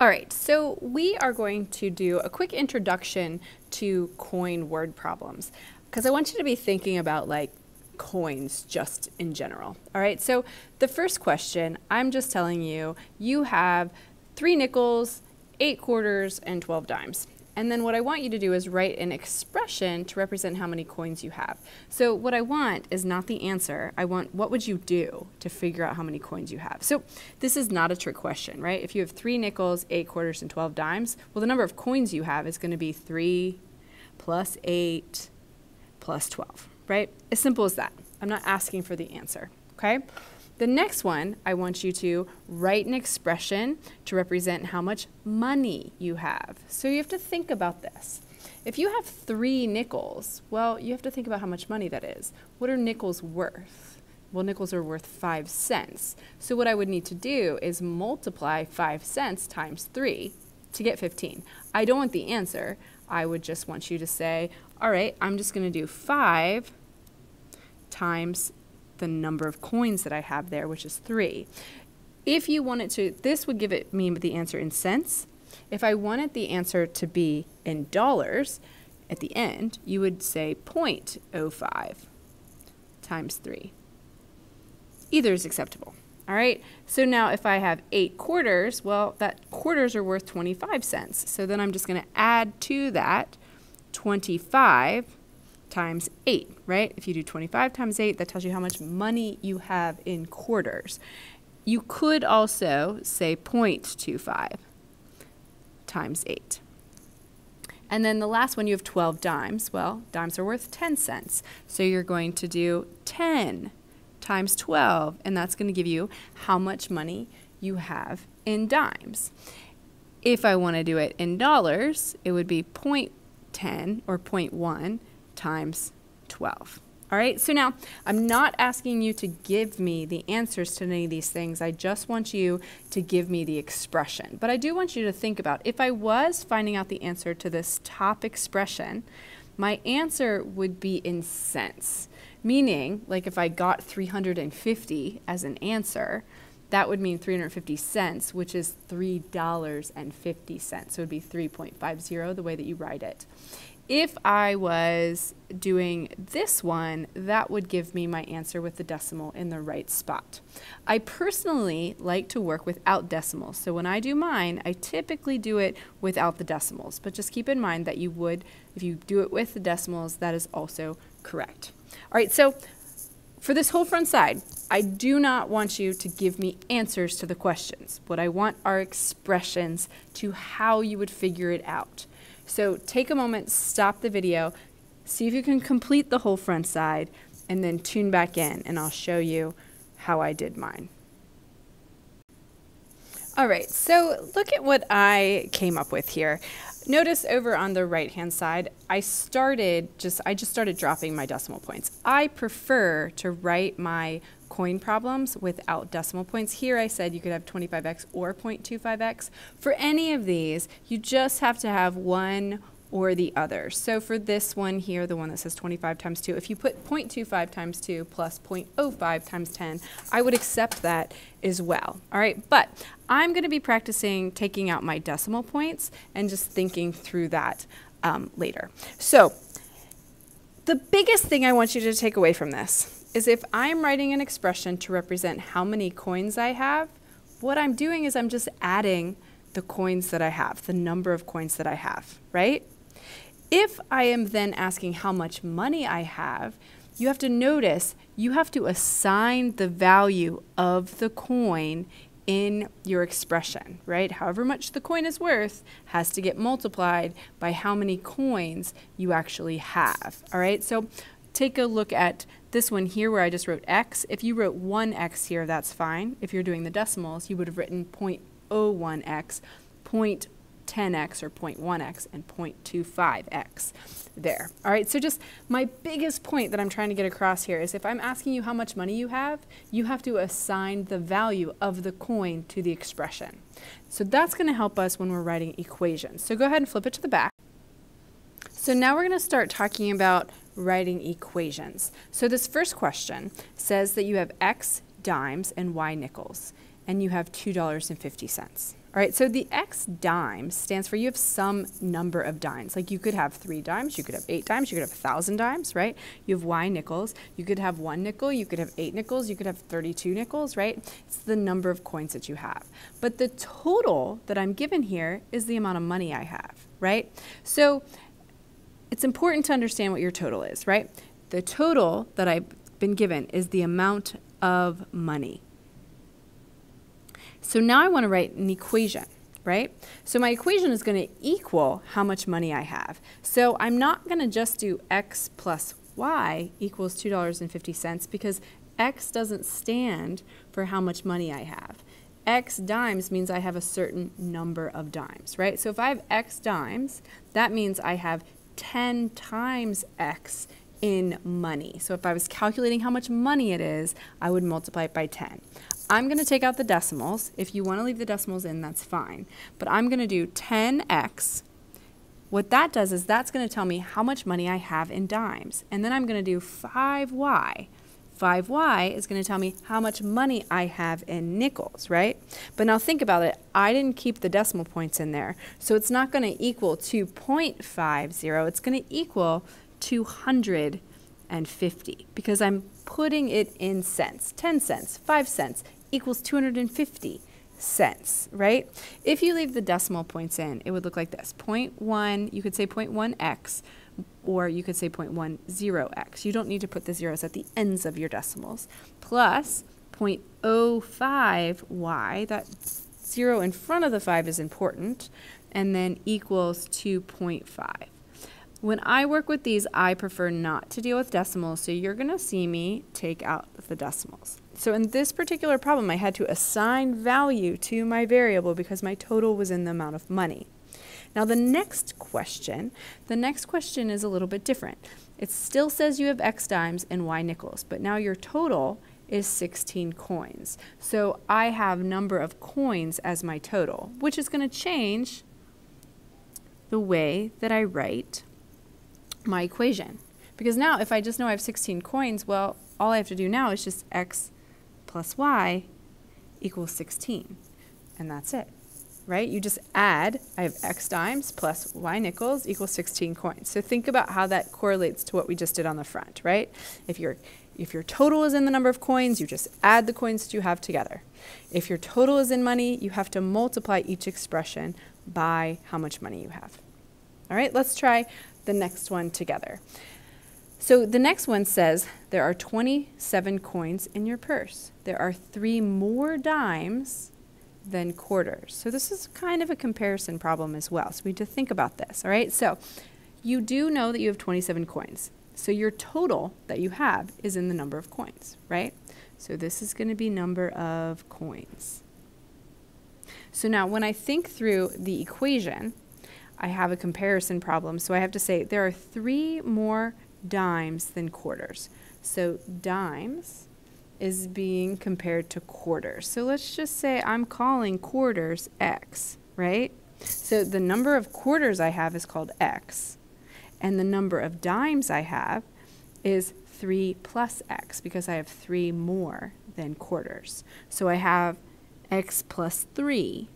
All right, so we are going to do a quick introduction to coin word problems because I want you to be thinking about like coins just in general. All right, so the first question, I'm just telling you, you have three nickels, eight quarters, and 12 dimes. And then what I want you to do is write an expression to represent how many coins you have. So what I want is not the answer. I want what would you do to figure out how many coins you have. So this is not a trick question, right? If you have three nickels, eight quarters, and 12 dimes, well, the number of coins you have is going to be three plus eight plus 12, right? As simple as that. I'm not asking for the answer, okay? The next one, I want you to write an expression to represent how much money you have. So you have to think about this. If you have three nickels, well, you have to think about how much money that is. What are nickels worth? Well, nickels are worth five cents. So what I would need to do is multiply five cents times three to get 15. I don't want the answer. I would just want you to say, all right, I'm just going to do five times the number of coins that I have there, which is three. If you wanted to, this would give it me the answer in cents. If I wanted the answer to be in dollars at the end, you would say 0.05 times 3. Either is acceptable. All right, so now if I have eight quarters, well, that quarters are worth 25 cents. So then I'm just going to add to that 25 times 8, right? If you do 25 times 8, that tells you how much money you have in quarters. You could also say 0.25 times 8. And then the last one, you have 12 dimes. Well, dimes are worth 10 cents. So you're going to do 10 times 12, and that's going to give you how much money you have in dimes. If I want to do it in dollars, it would be 0.10 or 0.1 times 12. All right, so now I'm not asking you to give me the answers to any of these things. I just want you to give me the expression. But I do want you to think about if I was finding out the answer to this top expression, my answer would be in cents. Meaning, like if I got 350 as an answer, that would mean 350 cents, which is $3.50. So it would be 3.50 the way that you write it. If I was doing this one, that would give me my answer with the decimal in the right spot. I personally like to work without decimals. So when I do mine, I typically do it without the decimals. But just keep in mind that you would, if you do it with the decimals, that is also correct. All right, so for this whole front side, I do not want you to give me answers to the questions. What I want are expressions to how you would figure it out. So take a moment, stop the video, see if you can complete the whole front side, and then tune back in, and I'll show you how I did mine. All right, so look at what I came up with here. Notice over on the right hand side, I started just, I just started dropping my decimal points. I prefer to write my coin problems without decimal points. Here I said you could have 25x or 0.25x. For any of these, you just have to have one or the other. So for this one here, the one that says 25 times 2, if you put 0.25 times 2 plus 0.05 times 10, I would accept that as well. All right, but I'm going to be practicing taking out my decimal points and just thinking through that um, later. So the biggest thing I want you to take away from this is if I'm writing an expression to represent how many coins I have, what I'm doing is I'm just adding the coins that I have, the number of coins that I have, right? If I am then asking how much money I have, you have to notice you have to assign the value of the coin in your expression, right? However much the coin is worth has to get multiplied by how many coins you actually have, all right? So take a look at this one here where I just wrote x. If you wrote 1x here, that's fine. If you're doing the decimals, you would have written 0.01x, 0.10x or 0.1x, and 0.25x there. All right, so just my biggest point that I'm trying to get across here is if I'm asking you how much money you have, you have to assign the value of the coin to the expression. So that's going to help us when we're writing equations. So go ahead and flip it to the back. So now we're going to start talking about writing equations. So this first question says that you have X dimes and Y nickels, and you have $2.50. All right, so the X dimes stands for you have some number of dimes. Like you could have three dimes, you could have eight dimes, you could have a thousand dimes, right? You have Y nickels, you could have one nickel, you could have eight nickels, you could have 32 nickels, right? It's the number of coins that you have. But the total that I'm given here is the amount of money I have, right? So it's important to understand what your total is, right? The total that I've been given is the amount of money. So now I want to write an equation, right? So my equation is going to equal how much money I have. So I'm not going to just do x plus y equals $2.50 because x doesn't stand for how much money I have. X dimes means I have a certain number of dimes, right? So if I have X dimes, that means I have 10 times X in money. So if I was calculating how much money it is, I would multiply it by 10. I'm going to take out the decimals. If you want to leave the decimals in, that's fine. But I'm going to do 10x. What that does is that's going to tell me how much money I have in dimes. And then I'm going to do 5y. 5y is going to tell me how much money I have in nickels, right? But now think about it. I didn't keep the decimal points in there. So it's not going to equal 2.50. It's going to equal 250 because I'm putting it in cents. 10 cents, 5 cents equals 250 cents, right? If you leave the decimal points in, it would look like this. 0.1, you could say 0.1x, or you could say 0.10x. You don't need to put the zeros at the ends of your decimals. Plus 0.05y, that zero in front of the 5 is important, and then equals 2.5. When I work with these, I prefer not to deal with decimals, so you're going to see me take out the decimals. So in this particular problem, I had to assign value to my variable because my total was in the amount of money. Now the next question, the next question is a little bit different. It still says you have X dimes and Y nickels, but now your total is 16 coins. So I have number of coins as my total, which is going to change the way that I write my equation. Because now if I just know I have 16 coins, well, all I have to do now is just x plus y equals 16. And that's it, right? You just add, I have x dimes plus y nickels equals 16 coins. So think about how that correlates to what we just did on the front, right? If your if your total is in the number of coins, you just add the coins that you have together. If your total is in money, you have to multiply each expression by how much money you have. All right, let's try the next one together. So the next one says there are 27 coins in your purse. There are three more dimes than quarters. So this is kind of a comparison problem as well. So we need to think about this, all right? So you do know that you have 27 coins. So your total that you have is in the number of coins, right? So this is going to be number of coins. So now when I think through the equation, I have a comparison problem. So I have to say there are three more dimes than quarters. So dimes is being compared to quarters. So let's just say I'm calling quarters x, right? So the number of quarters I have is called x. And the number of dimes I have is 3 plus x because I have 3 more than quarters. So I have x plus 3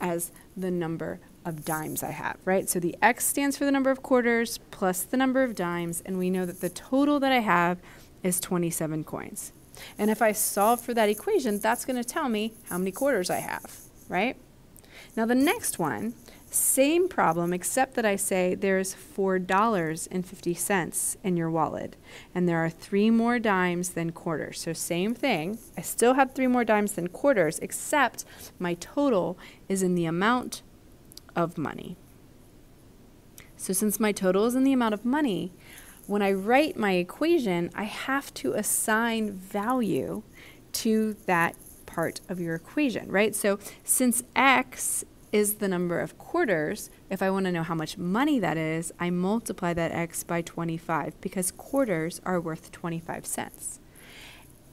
as the number of dimes I have, right? So the x stands for the number of quarters plus the number of dimes, and we know that the total that I have is 27 coins. And if I solve for that equation, that's going to tell me how many quarters I have, right? Now the next one, same problem, except that I say there's $4.50 in your wallet, and there are three more dimes than quarters. So same thing, I still have three more dimes than quarters, except my total is in the amount of money. So since my total is in the amount of money, when I write my equation, I have to assign value to that part of your equation, right? So since x is the number of quarters, if I want to know how much money that is, I multiply that x by 25 because quarters are worth 25 cents.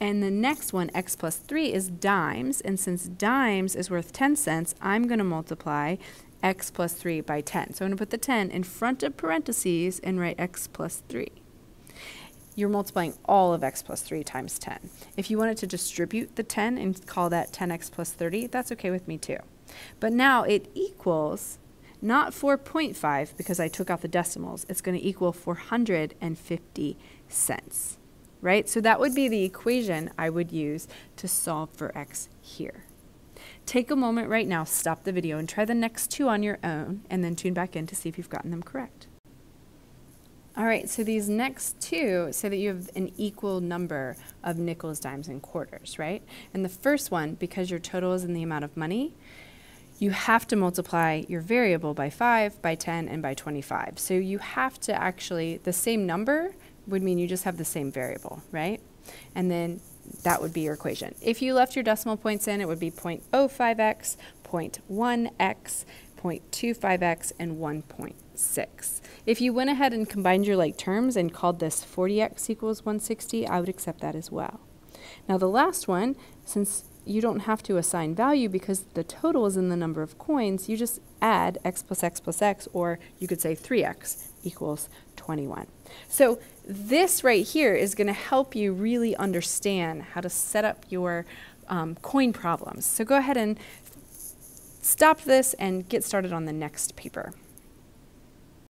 And the next one, x plus 3, is dimes. And since dimes is worth 10 cents, I'm going to multiply x plus 3 by 10. So I'm going to put the 10 in front of parentheses and write x plus 3. you're multiplying all of x plus 3 times 10. If you wanted to distribute the 10 and call that 10x plus 30, that's okay with me too. But now it equals not 4.5 because I took out the decimals. It's going to equal 450 cents, right? So that would be the equation I would use to solve for x here. Take a moment right now, stop the video, and try the next two on your own, and then tune back in to see if you've gotten them correct. All right, so these next two say that you have an equal number of nickels, dimes, and quarters, right? And the first one, because your total is in the amount of money, you have to multiply your variable by 5, by 10, and by 25. So you have to actually, the same number would mean you just have the same variable, right? And then that would be your equation. If you left your decimal points in, it would be 0.05x, 0.1x, 0.25x, and 1.6. If you went ahead and combined your like terms and called this 40x equals 160, I would accept that as well. Now the last one, since you don't have to assign value because the total is in the number of coins, you just add x plus x plus x, or you could say 3x equals 21. So this right here is going to help you really understand how to set up your um, coin problems. So go ahead and stop this and get started on the next paper.